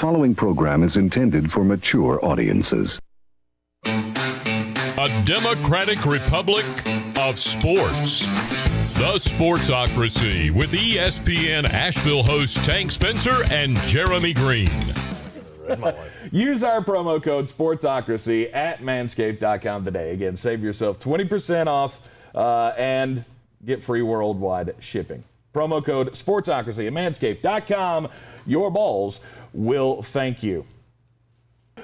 following program is intended for mature audiences. A democratic republic of sports. The Sportsocracy with ESPN Asheville hosts Tank Spencer and Jeremy Greene. Use our promo code Sportsocracy at manscaped.com today. Again, save yourself 20% off uh, and get free worldwide shipping. Promo code Sportsocracy at manscaped.com. Your balls will thank you.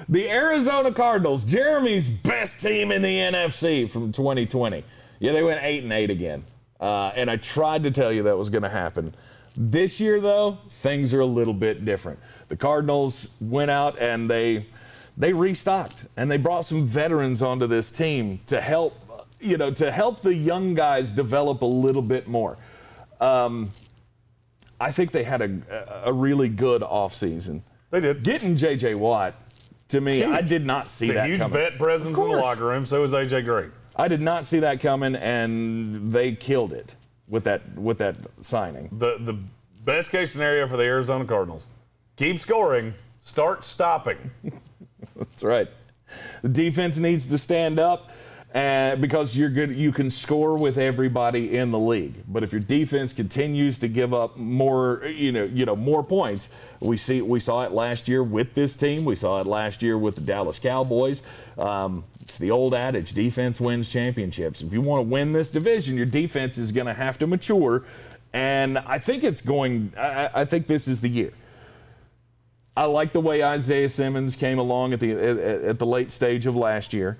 The Arizona Cardinals, Jeremy's best team in the NFC from 2020. Yeah, they went 8 and 8 again. Uh, and I tried to tell you that was going to happen. This year, though, things are a little bit different. The Cardinals went out and they they restocked and they brought some veterans onto this team to help you know to help the young guys develop a little bit more. Um, I think they had a, a really good offseason. They did. Getting J.J. Watt, to me, Huge. I did not see It's a that huge coming. vet presence in the locker room. So is AJ Green. I did not see that coming, and they killed it with that with that signing. The the best case scenario for the Arizona Cardinals: keep scoring, start stopping. That's right. The defense needs to stand up. Uh, because you're good, you can score with everybody in the league. But if your defense continues to give up more, you know, you know, more points, we see we saw it last year with this team. We saw it last year with the Dallas Cowboys. Um, it's the old adage: defense wins championships. If you want to win this division, your defense is going to have to mature. And I think it's going. I, I think this is the year. I like the way Isaiah Simmons came along at the at, at the late stage of last year.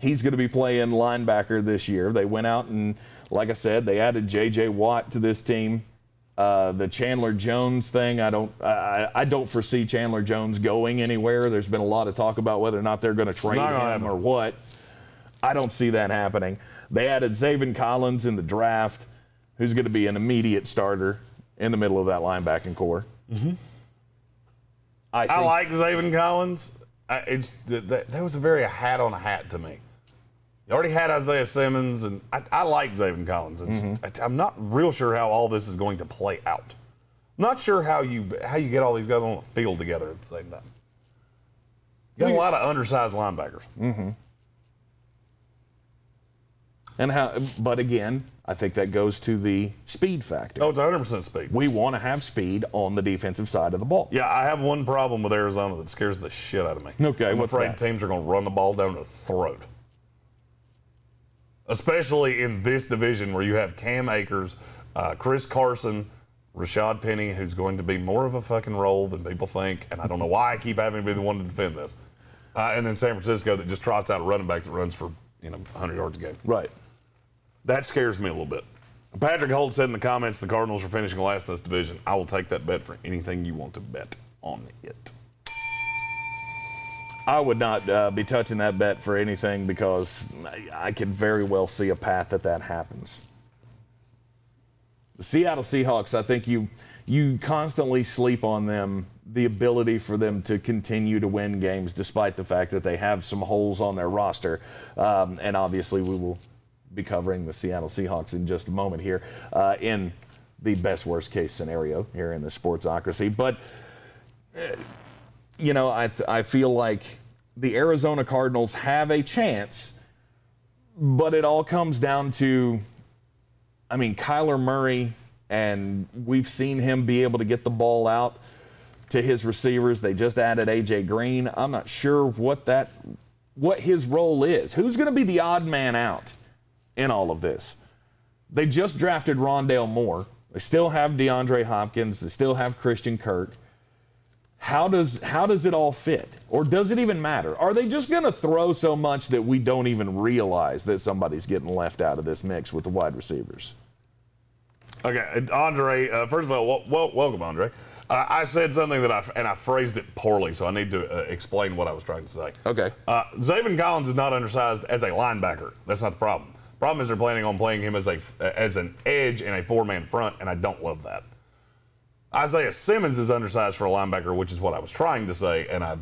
He's going to be playing linebacker this year. They went out and, like I said, they added J.J. Watt to this team. Uh, the Chandler Jones thing, I don't, I, I don't foresee Chandler Jones going anywhere. There's been a lot of talk about whether or not they're going to trade Not him happen. or what. I don't see that happening. They added Zaven Collins in the draft, who's going to be an immediate starter in the middle of that linebacking core. Mm-hmm. I, think, I like Zaven Collins. I, it's that, that was a very hat on a hat to me. You already had Isaiah Simmons, and I, I like Zaven Collins. Mm-hmm. I, am not real sure how all this is going to play out. I'm not sure how you how you get all these guys on the field together at the same time. You got a lot of undersized linebackers. Mm-hmm. And how, but again, I think that goes to the speed factor. Oh, it's 100 percent speed. We want to have speed on the defensive side of the ball. Yeah, I have one problem with Arizona that scares the shit out of me. Okay, I'm afraid that? teams are going to run the ball down their throat. Especially in this division where you have Cam Akers, uh, Chris Carson, Rashad Penny, who's going to be more of a fucking role than people think, and I don't know why I keep having to be the one to defend this. Uh, and then San Francisco that just trots out a running back that runs for you know 100 yards a game. Right. That scares me a little bit. Patrick Holt said in the comments the Cardinals are finishing last in this division. I will take that bet for anything you want to bet on it. I would not uh, be touching that bet for anything because I, I very well see a path that that happens. The Seattle Seahawks, I think you you constantly sleep on them, the ability for them to continue to win games despite the fact that they have some holes on their roster. Um, and obviously, we will be covering the Seattle Seahawks in just a moment here uh, in the best worst case scenario here in the Sportsocracy. But you know, I, th- I feel like the Arizona Cardinals have a chance, but it all comes down to, I mean, Kyler Murray, and we've seen him be able to get the ball out to his receivers. They just added AJ Green. I'm not sure what that, what his role is. Who's going to be the odd man out in all of this? They just drafted Rondale Moore. They still have DeAndre Hopkins. They still have Christian Kirk how does how does it all fit or does it even matter are they just going to throw so much that we don't even realize that somebody's getting left out of this mix with the wide receivers Okay, Andre. Uh, first of all, wel- wel- welcome, Andre. Uh, I said something that I and I phrased it poorly, so I need to uh, explain what I was trying to say. Okay. Uh, Zaven Collins is not undersized as a linebacker. That's not the problem. Problem is they're planning on playing him as a as an edge in a four man front, and I don't love that. Isaiah Simmons is undersized for a linebacker, which is what I was trying to say, and I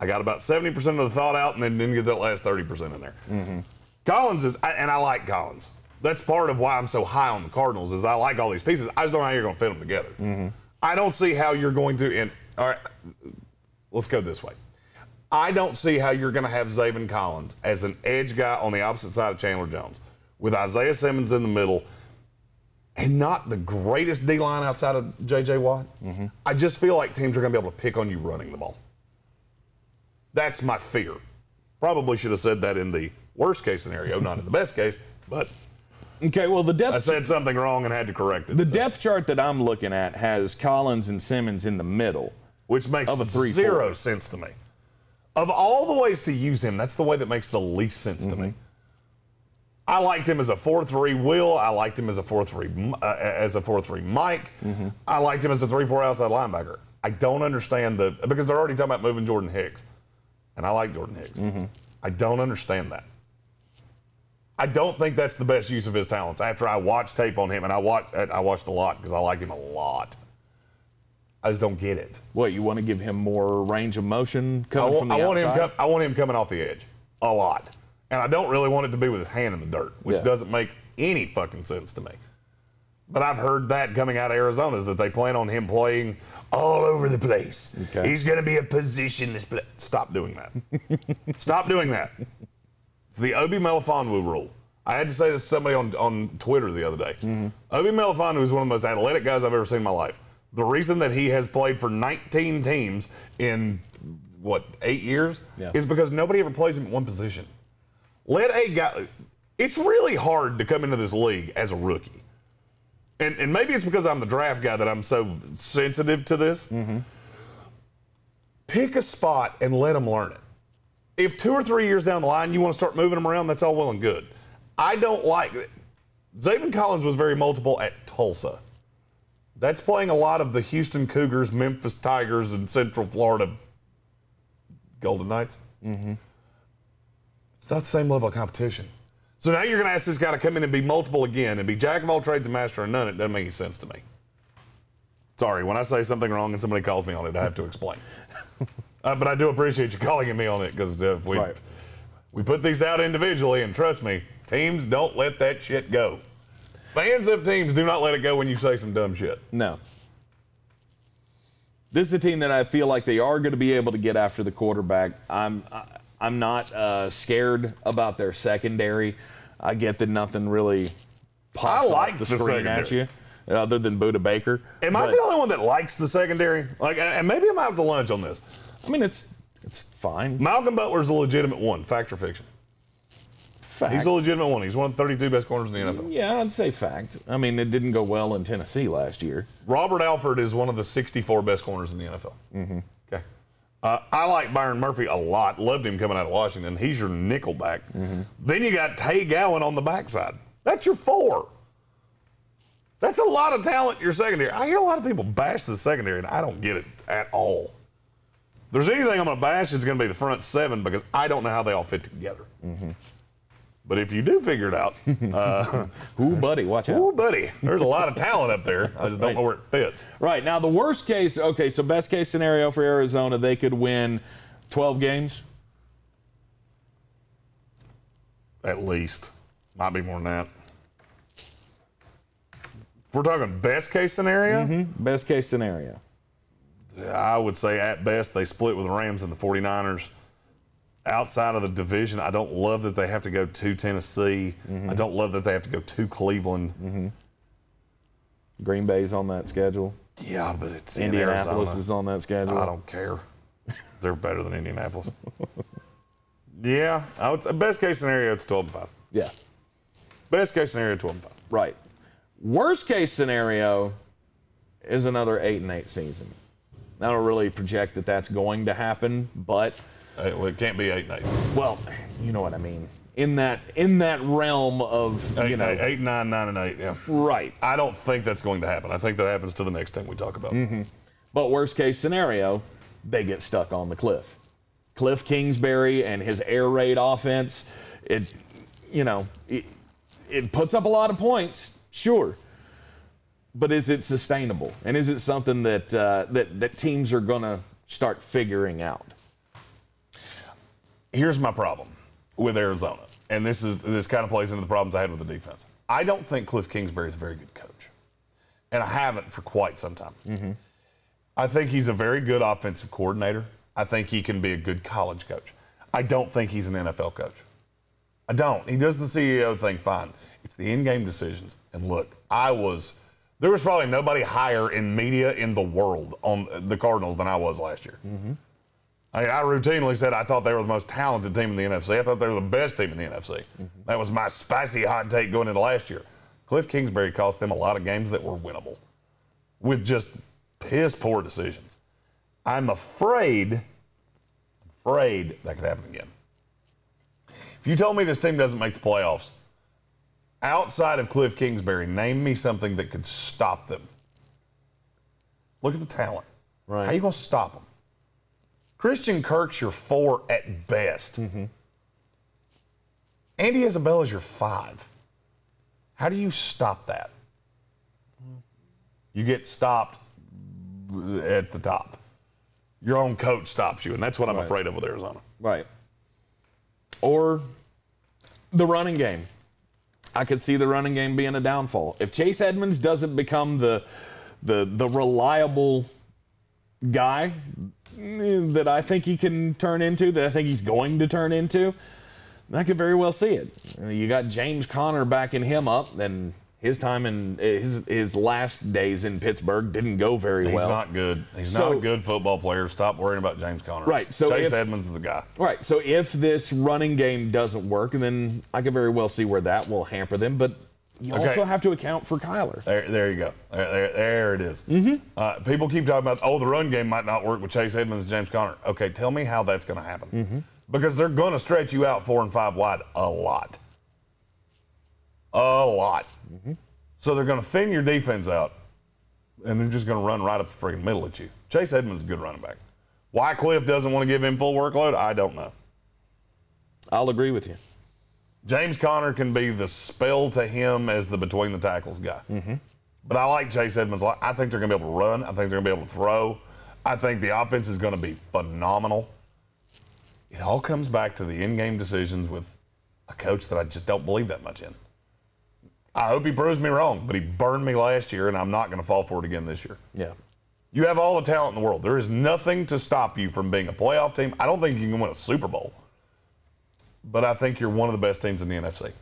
I got about seventy percent of the thought out, and then didn't get that last thirty percent in there. Mm-hmm. Collins is, and I like Collins. That's part of why I'm so high on the Cardinals is I like all these pieces. I just don't know how you're going to fit them together. Mm-hmm. I don't see how you're going to. And All right, let's go this way. I don't see how you're going to have Zaven Collins as an edge guy on the opposite side of Chandler Jones with Isaiah Simmons in the middle and not the greatest D line outside of J.J. Watt. Mm-hmm. I just feel like teams are going to be able to pick on you running the ball. That's my fear. Probably should have said that in the worst case scenario, not in the best case, but Okay, well the depth. I said something wrong and had to correct it. the So- depth chart that I'm looking at has Collins and Simmons in the middle. which makes Of a three, zero four. sense to me. Of all the ways to use him, that's the way that makes the least sense to mm-hmm. me. I liked him as a four-three Will. I liked him as a four-three uh, as a four-three Mike. Mm-hmm. I liked him as a three-four outside linebacker. I don't understand the because they're already talking about moving Jordan Hicks, and I like Jordan Hicks. Mm-hmm. I don't understand that. I don't think that's the best use of his talents. After I watched tape on him, and I watched uh, I watched a lot because I like him a lot. I just don't get it. What you want to give him more range of motion coming want, from the I want him. outside? I want him coming off the edge a lot, and I don't really want it to be with his hand in the dirt, which Yeah. doesn't make any fucking sense to me. But I've heard that coming out of Arizona is that they plan on him playing all over the place. Okay. He's going to be a positionless player. Stop doing that. Stop doing that. It's the Obi Melifonwu rule. I had to say this to somebody on, on Twitter the other day. Mm-hmm. Obi Melifonwu is one of the most athletic guys I've ever seen in my life. The reason that he has played for 19 teams in what eight years Yeah. is because nobody ever plays him at one position. Let a guy. It's really hard to come into this league as a rookie, and and maybe it's because I'm the draft guy that I'm so sensitive to this. Pick a spot and let them learn it. If two or three years down the line you want to start moving them around, that's all well and good. I don't like. it. Zaven Collins was very multiple at Tulsa. That's playing a lot of the Houston Cougars, Memphis Tigers, and Central Florida Golden Knights. Mm-hmm. It's not the same level of competition. So now you're going to ask this guy to come in and be multiple again and be jack of all trades and master of none. It doesn't make any sense to me. Sorry, when I say something wrong and somebody calls me on it, I have to explain. uh, but I do appreciate you calling me on it because if we Right. we put these out individually, and trust me, teams don't let that shit go. Fans of teams do not let it go when you say some dumb shit. No. This is a team that I feel like they are going to be able to get after the quarterback. I'm I, I'm not uh, scared about their secondary. I get that nothing really pops I like off the, the screen at you, other than Budda Baker. Am I the only one that likes the secondary? Like, and maybe I'm out to lunch on this. I mean, it's it's fine. Malcolm Butler's a legitimate one, fact or fiction? Fact. He's a legitimate one. He's one of the 32 best corners in the NFL. yeah, I'd say fact. I mean, it didn't go well in Tennessee last year. Robert Alford is one of the 64 best corners in the NFL. Mm-hmm. Uh, I like Byron Murphy a lot. Loved him coming out of Washington. He's your nickel back. Then you got Tay Gowan on the backside. That's your four. That's a lot of talent in your secondary. I hear a lot of people bash the secondary, and I don't get it at all. If there's anything I'm going to bash, it's going to be the front seven because I don't know how they all fit together. But if you do figure it out, uh, Ooh, buddy, watch out. ooh, buddy, there's a lot of talent up there. I just don't know where it fits. Right now, the worst case. Okay, so best case scenario for Arizona, they could win 12 games. At least. Might be more than that. We're talking best case scenario, Best case scenario. I would say at best they split with the Rams and the 49ers. Outside of the division, I don't love that they have to go to Tennessee. Mm-hmm. I don't love that they have to go to Cleveland. Mm-hmm. Green Bay's on that schedule. Yeah, but it's Indianapolis Arizona. is on that schedule. I don't care. They're better than Indianapolis. yeah, I would say best case scenario it's 12 and 5. Yeah, Best case scenario 12 and 5. right. Worst case scenario is another eight and eight season. I don't really project that that's going to happen, but well, it can't be 8 and 8. well, you know what I mean. In that in that realm of Eight, you know, eight, eight, nine, nine, and 8, yeah. right. I don't think that's going to happen. I think that happens to the next thing we talk about. But worst case scenario, they get stuck on the cliff. Cliff Kingsbury and his air raid offense, it, you know, it, it puts up a lot of points, sure. But is it sustainable? And is it something that uh, that that teams are gonna start figuring out? Here's my problem with Arizona, and this is this kind of plays into the problems I had with the defense. I don't think Cliff Kingsbury is a very good coach, and I haven't for quite some time. Mm-hmm. I think he's a very good offensive coordinator. I think he can be a good college coach. I don't think he's an NFL coach. I don't. He does the CEO thing fine. It's the in-game decisions. And look, I was there was probably nobody higher in media in the world on uh, the Cardinals than I was last year. Mm-hmm. I, mean, I routinely said I thought they were the most talented team in the NFC. I thought they were the best team in the NFC. Mm-hmm. That was my spicy hot take going into last year. Cliff Kingsbury cost them a lot of games that were winnable with just piss poor decisions. I'm afraid, afraid that could happen again. If you told me this team doesn't make the playoffs, outside of Cliff Kingsbury, name me something that could stop them. Look at the talent. Right. How you going to stop them? Christian Kirk's your four at best. Mm-hmm. Andy Isabella's your five. How do you stop that? You get stopped at the top. Your own coach stops you, and that's what I'm Right. afraid of with Arizona. Right. Or the running game. I could see the running game being a downfall. If Chase Edmonds doesn't become the the the reliable guy that I think he can turn into, that I think he's going to turn into, I could very well see it. You got James Conner backing him up, and his time in his his last days in Pittsburgh didn't go very He's well. He's not good. He's So- not a good football player. Stop worrying about James Conner. Right, so Chase if- Edmonds is the guy. Right. So if this running game doesn't work, and then I could very well see where that will hamper them. But you Okay. also have to account for Kyler. There, there you go. There, there, there it is. Mm-hmm. Uh, people keep talking about, oh, the run game might not work with Chase Edmonds and James Conner. Okay, tell me how that's going to happen. Mm-hmm. Because they're going to stretch you out four and five wide a lot. A lot. Mm-hmm. So they're going to thin your defense out, and they're just going to run right up the freaking middle at you. Chase Edmonds is a good running back. Why Cliff doesn't want to give him full workload, I don't know. I'll agree with you. James Conner can be the spell to him as the between the tackles guy. Mm-hmm. But I like Chase Edmonds. a lot. I think they're going to be able to run. I think they're going to be able to throw. I think the offense is going to be phenomenal. It all comes back to the in-game decisions with a coach that I just don't believe that much in. I hope he proves me wrong, but he burned me last year, and I'm not going to fall for it again this year. Yeah. You have all the talent in the world. There is nothing to stop you from being a playoff team. I don't think you can win a Super Bowl, but I think you're one of the best teams in the NFC.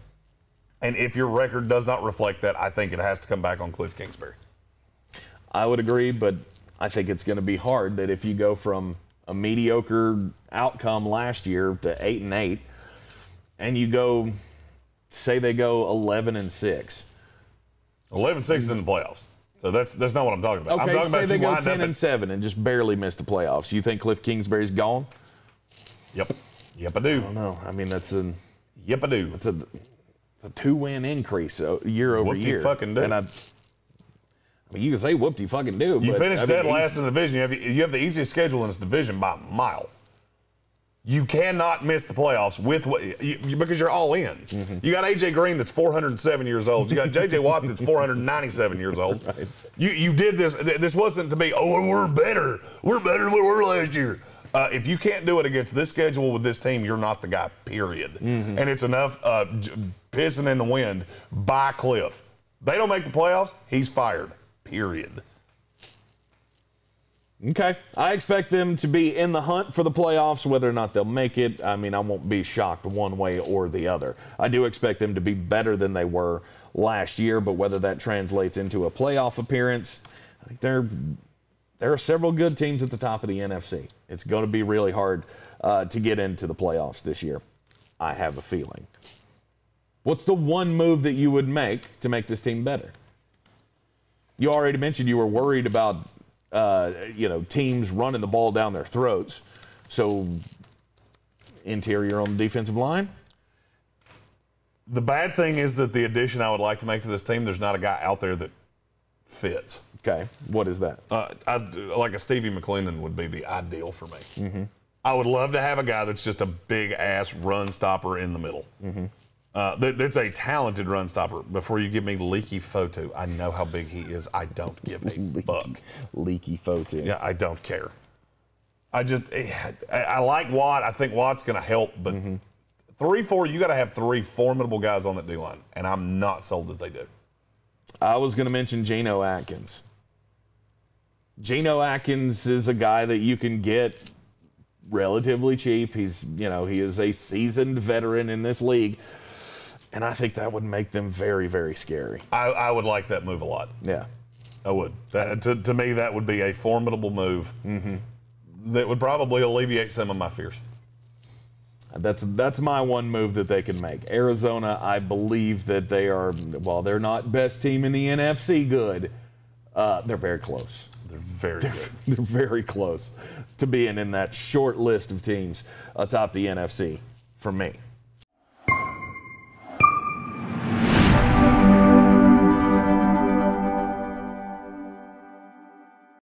And if your record does not reflect that, I think it has to come back on Cliff Kingsbury. I would agree, but I think it's going to be hard that if you go from a mediocre outcome last year to eight and eight, and you go, say they go eleven and six. 11 6 is in the playoffs. So that's that's not what I'm talking about. I'm Okay, talking say about they go 10 and at- 7 and just barely miss the playoffs. You think Cliff Kingsbury's gone? Yep. Yep, I do. No, I mean that's a Yep, I do. it's a, it's a two win increase uh, year over Whoop-de year. fucking do. And I, I mean, you can say whoop de fucking do. You but, finished I mean, dead last in the division. You have, you have the easiest schedule in this division by a mile. You cannot miss the playoffs with what you, you- because you're all in. Mm-hmm. You got AJ Green that's 407 years old. You got JJ Watt that's 497 years old. You you did this. This wasn't to be. Oh, we're better. We're better than we were last year. Uh, if you can't do it against this schedule with this team, you're not the guy. Period. Mm-hmm. And it's enough uh, j- pissing in the wind by Cliff. They don't make the playoffs. He's fired. Period. Okay. I expect them to be in the hunt for the playoffs, whether or not they'll make it. I mean, I won't be shocked one way or the other. I do expect them to be better than they were last year, but whether that translates into a playoff appearance, I think there, there are several good teams at the top of the NFC. It's going to be really hard uh, to get into the playoffs this year. I have a feeling. What's the one move that you would make to make this team better? You already mentioned you were worried about, uh, you know, teams running the ball down their throats. So, interior on the defensive line. The bad thing is that the addition I would like to make to this team, there's not a guy out there that fits. Okay, what is that? Uh, I, like a Stevie McLendon would be the ideal for me. I would love to have a guy that's just a big ass run stopper in the middle. Uh, that, that's a talented run stopper. Before you give me Leki Fotu, I know how big he is. I don't give a fuck. Leki Fotu. Yeah, I don't care. I just, I, I like Watt. I think Watt's going to help, but three, four, you got to have three formidable guys on that D line, and I'm not sold that they do. I was going to mention Geno Atkins. Geno Atkins is a guy that you can get relatively cheap. He's, you know, he is a seasoned veteran in this league. And I think that would make them very, very scary. I, I would like that move a lot. Yeah. I would. That, to, to me, that would be a formidable move mm-hmm. that would probably alleviate some of my fears. That's that's my one move that they can make. Arizona, I believe that they are while they're not best team in the NFC good, uh, they're very close. They're very good. They're very close to being in that short list of teams atop the NFC for me.